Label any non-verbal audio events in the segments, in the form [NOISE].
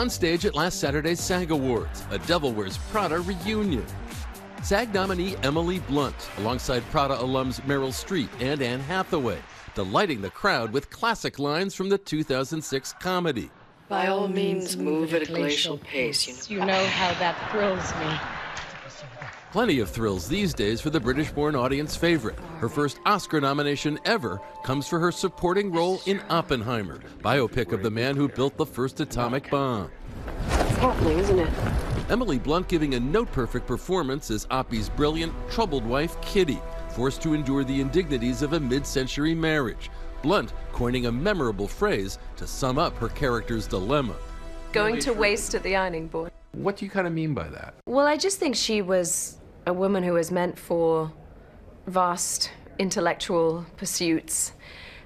On stage at last Saturday's SAG Awards, a Devil Wears Prada reunion. SAG nominee Emily Blunt, alongside Prada alums Meryl Streep and Anne Hathaway, delighting the crowd with classic lines from the 2006 comedy. By all means, move at a glacial pace. You know how that thrills me. Plenty of thrills these days for the British born audience favorite. Her first Oscar nomination ever comes for her supporting role in Oppenheimer, biopic of the man who built the first atomic bomb. It's happening, isn't it? Emily Blunt giving a note perfect performance as Oppie's brilliant, troubled wife, Kitty, forced to endure the indignities of a mid century marriage. Blunt coining a memorable phrase to sum up her character's dilemma. Going to waste at the ironing board. What do you kind of mean by that? Well, I just think she was a woman who was meant for vast intellectual pursuits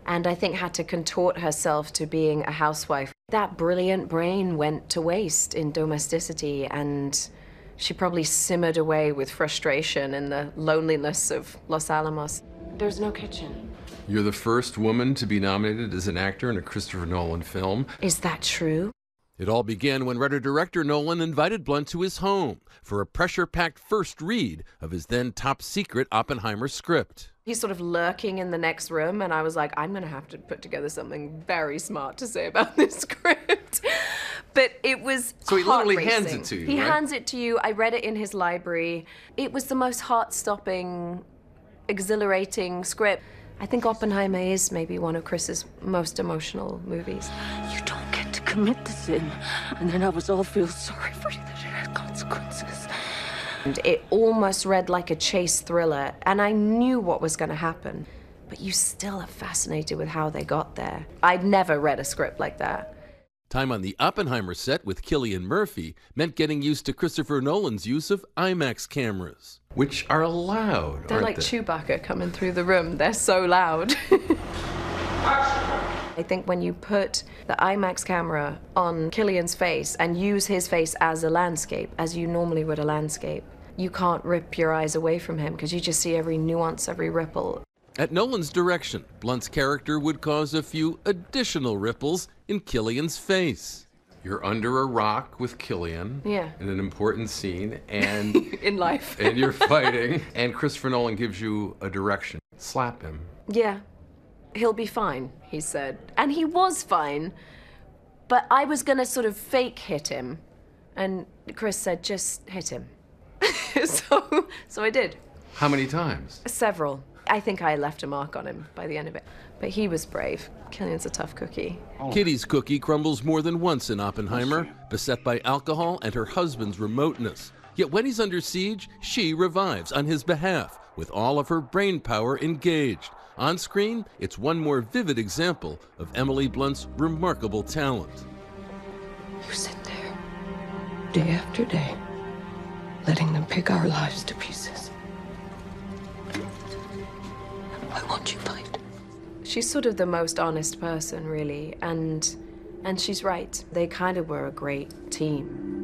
and I think had to contort herself to being a housewife. That brilliant brain went to waste in domesticity and she probably simmered away with frustration in the loneliness of Los Alamos. There's no kitchen. You're the first woman to be nominated as an actor in a Christopher Nolan film. Is that true? It all began when writer director Nolan invited Blunt to his home for a pressure packed first read of his then top secret Oppenheimer script. He's sort of lurking in the next room, and I was like, I'm going to have to put together something very smart to say about [LAUGHS] this script. but it was. So he literally heart-racing. hands it to you, He right? hands it to you. I read it in his library. It was the most heart stopping, exhilarating script. I think Oppenheimer is maybe one of Chris's most emotional movies. You don't get to commit the sin, and then I was all feel sorry for you that it had consequences. And it almost read like a chase thriller, and I knew what was going to happen. But you still are fascinated with how they got there. I'd never read a script like that. Time on the Oppenheimer set with Cillian Murphy meant getting used to Christopher Nolan's use of IMAX cameras. Which are loud. They're aren't like they? Chewbacca coming through the room. They're so loud. [LAUGHS] I think when you put the IMAX camera on Cillian's face and use his face as a landscape, as you normally would a landscape, you can't rip your eyes away from him because you just see every nuance, every ripple. At Nolan's direction, Blunt's character would cause a few additional ripples in Cillian's face. You're under a rock with Cillian Yeah. in an important scene, [LAUGHS] and In life. and you're fighting, and Christopher Nolan gives you a direction. Slap him. Yeah, he'll be fine, he said. And he was fine, but I was gonna sort of fake hit him. And Chris said, just hit him. [LAUGHS] so, so I did. How many times? Several. I think I left a mark on him by the end of it. But he was brave. Cillian's a tough cookie. Oh. Kitty's cookie crumbles more than once in Oppenheimer, beset by alcohol and her husband's remoteness. Yet when he's under siege, she revives on his behalf with all of her brain power engaged. On screen, it's one more vivid example of Emily Blunt's remarkable talent. You sit there, day after day, letting them pick our lives to pieces. Why won't you fight? She's sort of the most honest person, really, and and she's right. They kind of were a great team.